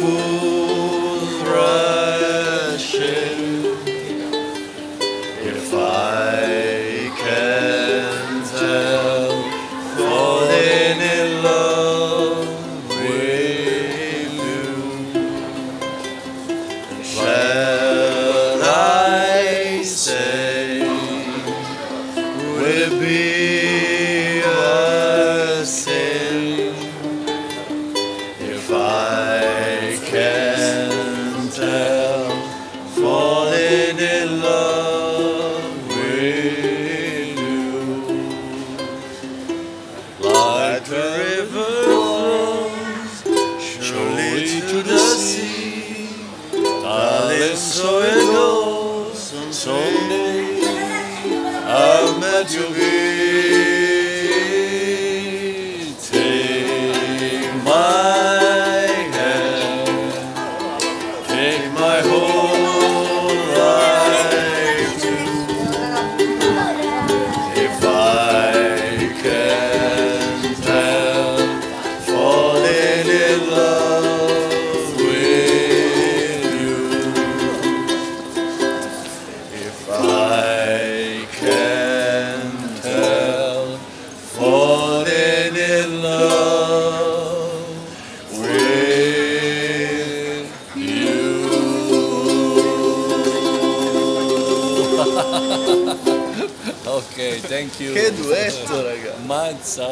fools rushing if I can tell falling in love with you shall I say will be a sin if I can tell, falling in love with you. Like the river flows surely to the sea, I'll so it. I'll met you. Take my whole life. If I can't help falling in love with you, if I can't help falling in love Ok, thank you. Che duetto, raga! Mazza.